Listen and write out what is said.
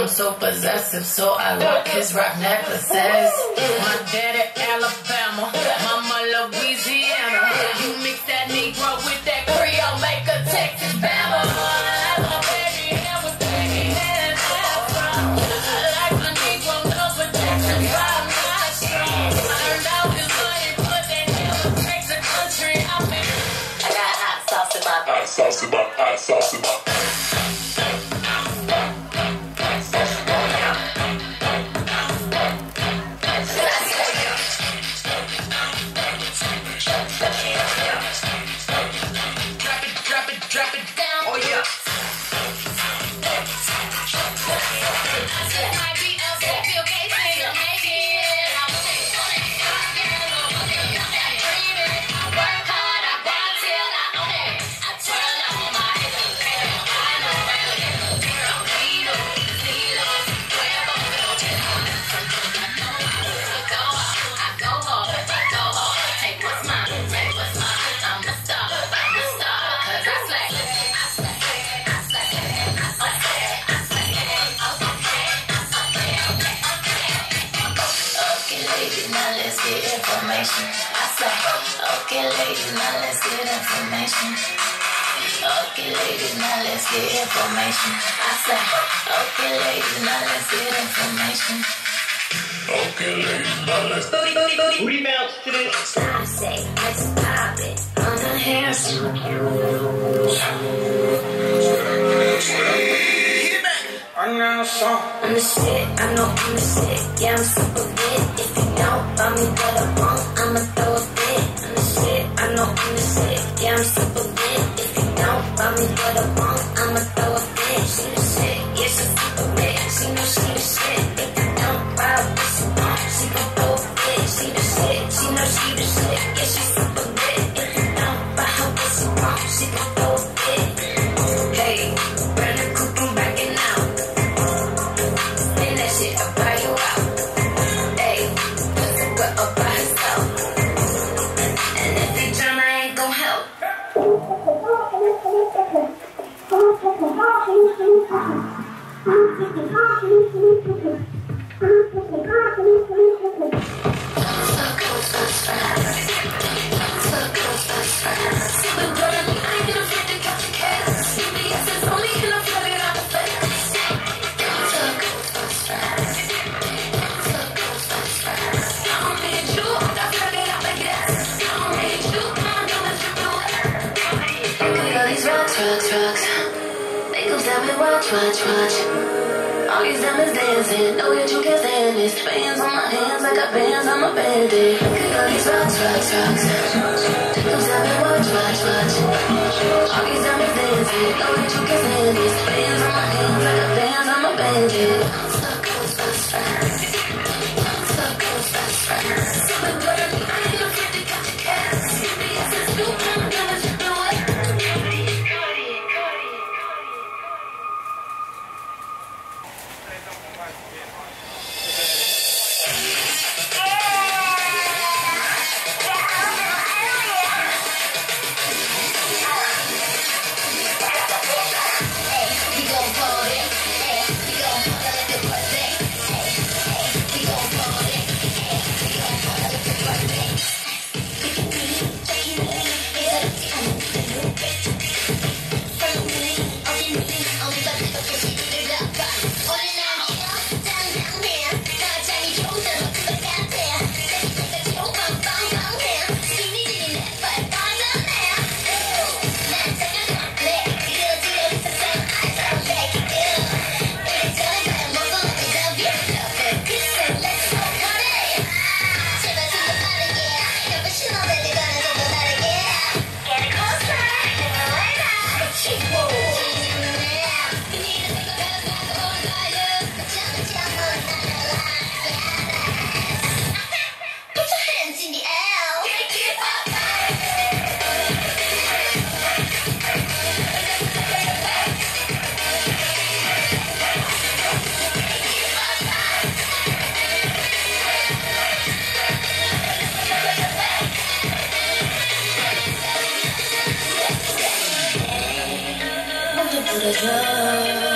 I'm so possessive, so I like his Roc necklaces. My daddy Alabama, mama Louisiana. You mix that Negro with that Creole, make a Texas Bama. I like my baby hair with baggy What's now let's get information. I say, okay, ladies, now let's get information. Okay, ladies, now let's get information. I say, okay, ladies, now let's get information. Okay, ladies, now let's. Booty, booty, booty. Booty bounce to this. I say, let's pop it on the hair. I'm not a song. I'm the shit, I know I'm the shit. Yeah, I'm super lit. Buy me what I want, I'ma throw a fit. I'm the shit, I know I'm the shit. Yeah, I'm super lit. If you don't buy me what I want, I'ma throw a fit. She the shit, yeah, she super lit. She know she the shit. If you don't buy what she want, she gon' throw a fit. She the shit, she know she the shit. Yeah, she super watch, watch, watch. All these diamonds dancing, know that you can stand this. Bands on my hands, I got bands, I'm a bandit. All these rocks, rocks, rocks. They gon' tell me watch, watch, watch. All these diamonds dancing, know that you can stand this. Bands on my hands, under your